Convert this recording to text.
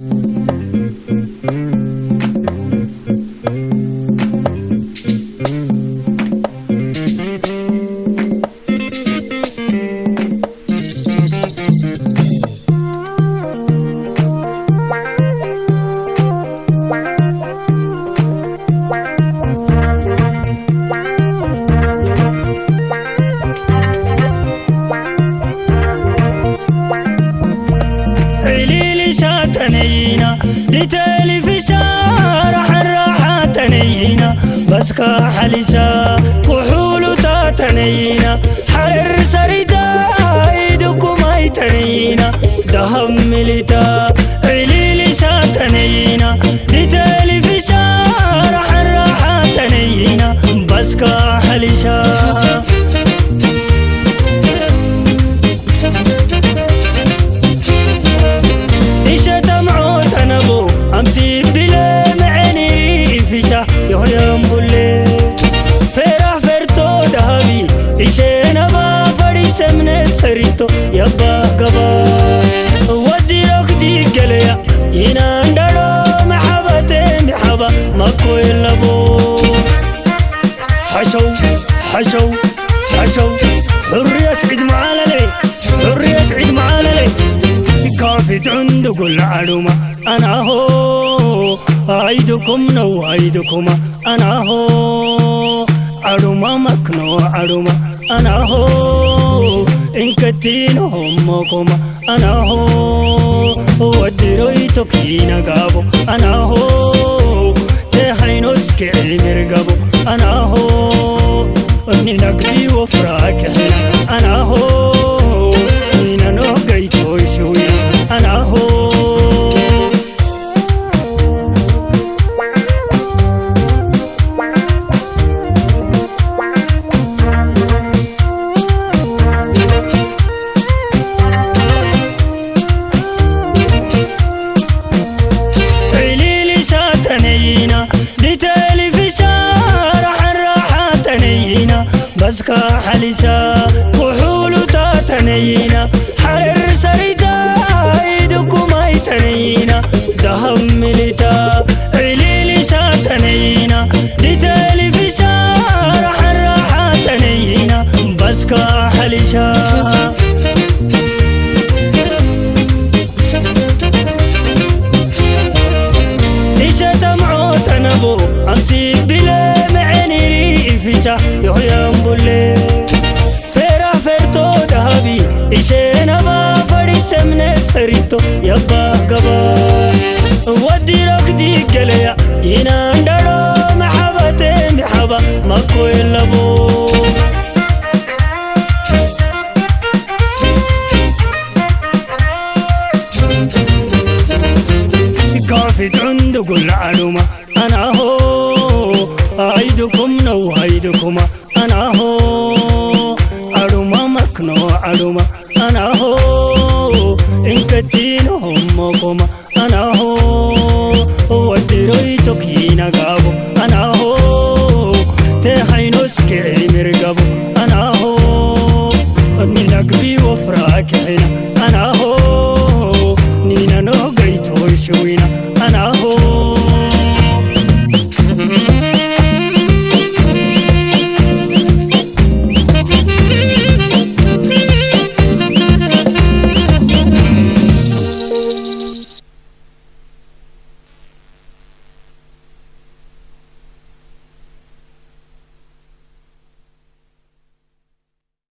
Mm-hmm. لتالي في شارع الراحة تنينا بس كحلسا كحول تاتنينا. السريتو يبا قبا ودي ركدي قليا هنا ندرو محبتي محبا مكو اللبو حشو حشو حشو حرية عيد معانا لي حرية عيد معانا لي كافت كل عدومة أنا هو أعيدكم نو أعيدكم أنا هو عدومة مكنو عدومة أنا هو إن كتينهم مكومة أنا هو وديروي تكين قابو أنا هو تحينوس كعي مرقبو أنا هو إني نقبي وفراك هنا أنا هو تنينا بس كحلسا كحول تاتنينا حرر سريدا يهيم بولي فرح فرتو دهبي إيشة نبا فريسة من السريتو يبا قبا ودي ركدي قليا هنا ندرو محبتي محبا مكو اللبو كافت عند كل علومة هو علومة مكنو علومة أنا هو إن كتينهم مكومة أنا هو وديروي تكين قابو أنا هو تحينوس كعي مرقبو أنا هو إني نقبي وفراك هنا أنا هو نينا نوقيت وشوينا أنا هو